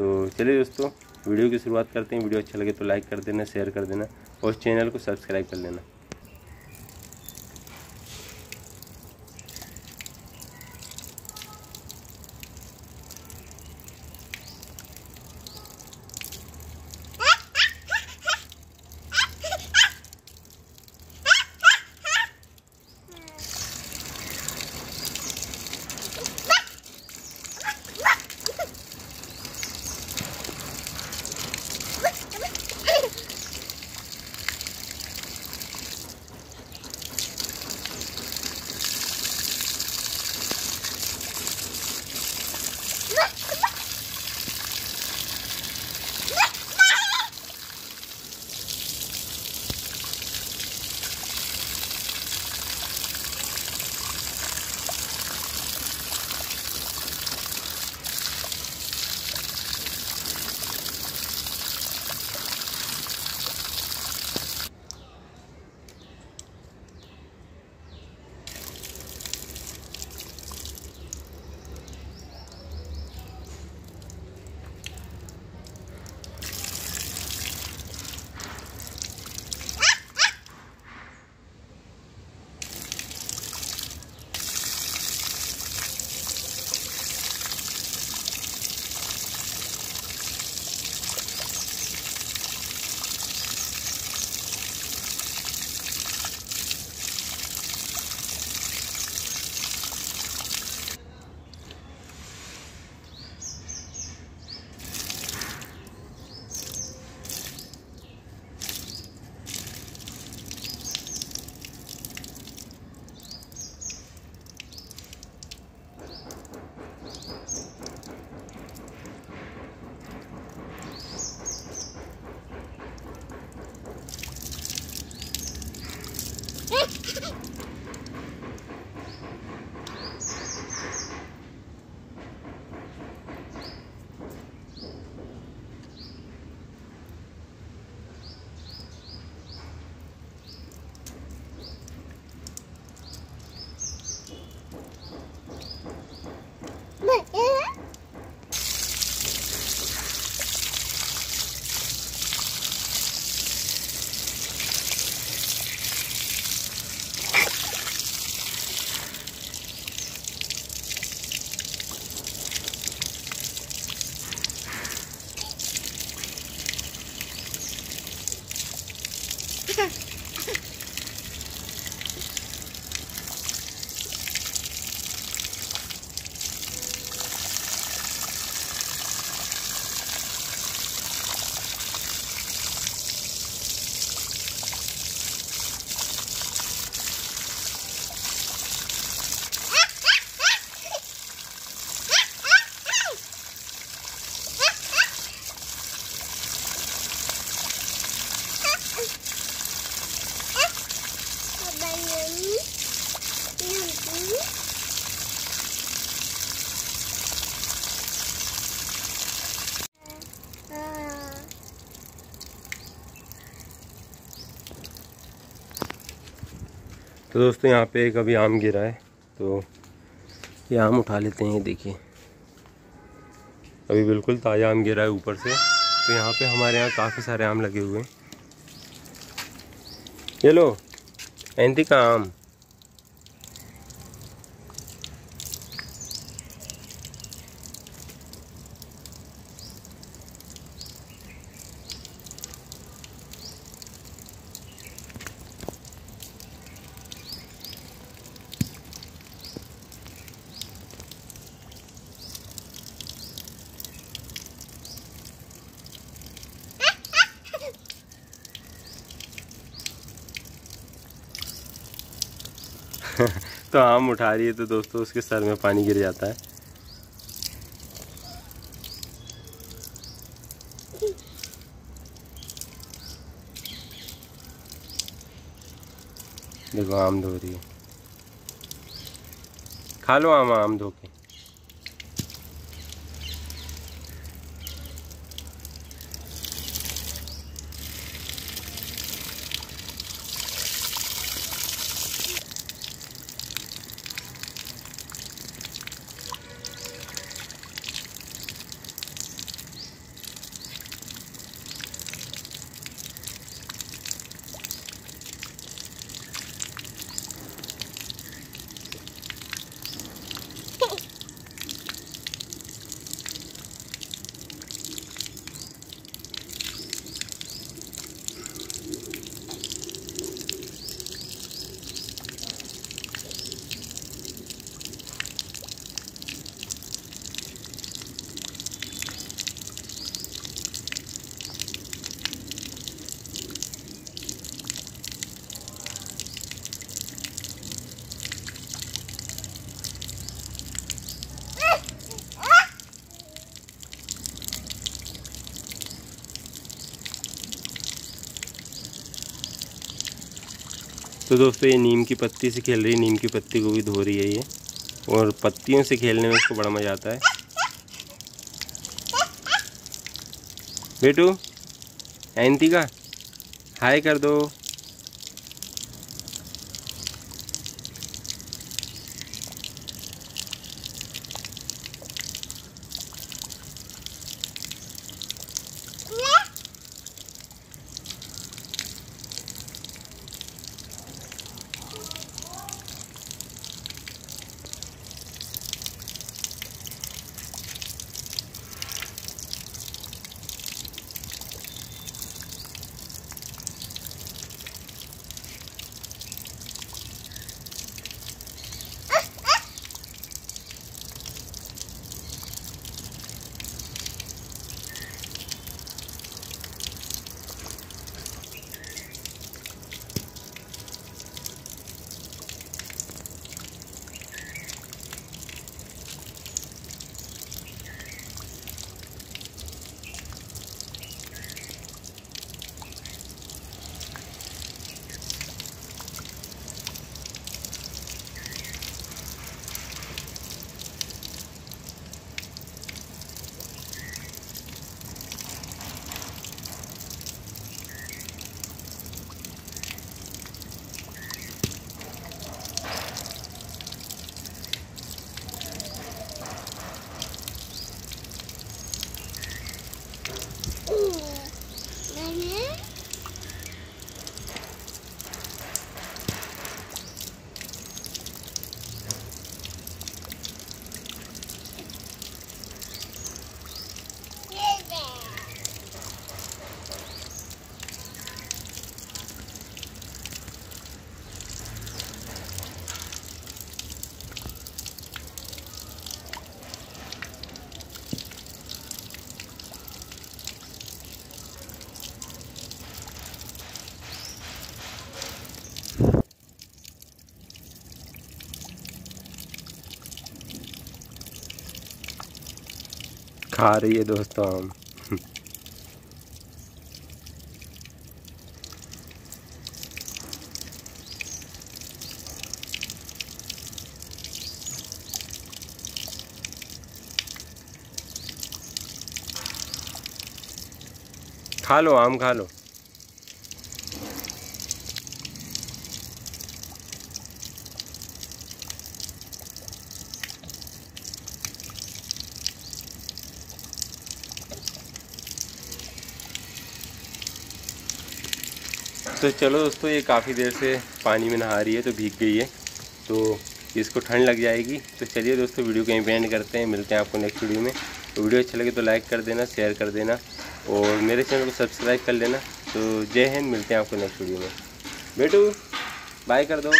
तो चलिए दोस्तों, वीडियो की शुरुआत करते हैं। वीडियो अच्छा लगे तो लाइक कर देना शेयर कर देना और चैनल को सब्सक्राइब कर लेना। दोस्तों, यहाँ पे एक अभी आम गिरा है तो ये आम उठा लेते हैं देखिए। अभी बिल्कुल ताज़ा आम गिरा है ऊपर से तो यहाँ पे हमारे यहाँ काफ़ी सारे आम लगे हुए हैं। ये लो एंती का आम। तो आम उठा रही है तो दोस्तों उसके सर में पानी गिर जाता है। देखो आम धो रही है। खा लो आम आम धो के। तो दोस्तों ये नीम की पत्ती से खेल रही है, नीम की पत्ती को भी धो रही है ये। और पत्तियों से खेलने में उसको बड़ा मज़ा आता है। बेटू एंती का? हाय कर दो। खा रही है दोस्तों आम खा लो आम खा लो। तो चलो दोस्तों, ये काफ़ी देर से पानी में नहा रही है तो भीग गई है। तो इसको ठंड लग जाएगी। तो चलिए दोस्तों, वीडियो कहीं पर एंड करते हैं। मिलते हैं आपको नेक्स्ट वीडियो में। तो वीडियो अच्छा लगे तो लाइक कर देना शेयर कर देना, और मेरे चैनल को सब्सक्राइब कर लेना। तो जय हिंद, मिलते हैं आपको नेक्स्ट वीडियो में। बेटू बाय कर दो।